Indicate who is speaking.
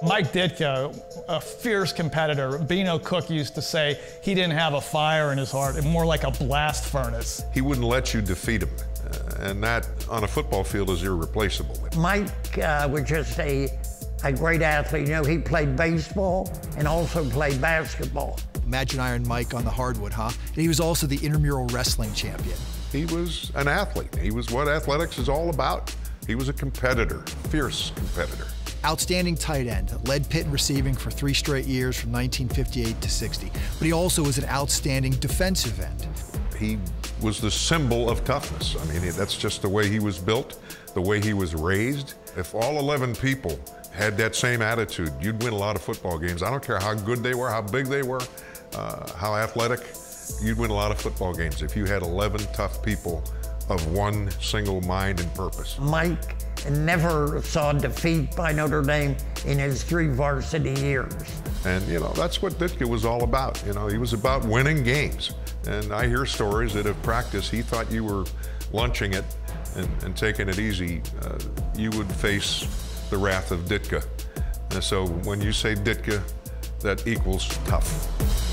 Speaker 1: Mike Ditka, a fierce competitor. Beano Cook used to say he didn't have a fire in his heart, more like a blast furnace.
Speaker 2: He wouldn't let you defeat him, uh, and that on a football field is irreplaceable.
Speaker 3: Mike uh, was just a, a great athlete. You know, he played baseball and also played basketball.
Speaker 4: Imagine Iron Mike on the hardwood, huh? And he was also the intramural wrestling champion.
Speaker 2: He was an athlete. He was what athletics is all about. He was a competitor, fierce competitor.
Speaker 4: Outstanding tight end, led Pitt in receiving for three straight years from 1958 to 60. But he also was an outstanding defensive end.
Speaker 2: He was the symbol of toughness. I mean, that's just the way he was built, the way he was raised. If all 11 people had that same attitude, you'd win a lot of football games. I don't care how good they were, how big they were, uh, how athletic, you'd win a lot of football games if you had 11 tough people of one single mind and purpose.
Speaker 3: Mike never saw defeat by Notre Dame in his three varsity years.
Speaker 2: And, you know, that's what Ditka was all about. You know, he was about winning games. And I hear stories that at practice he thought you were lunching it and, and taking it easy, uh, you would face the wrath of Ditka. And so when you say Ditka, that equals tough.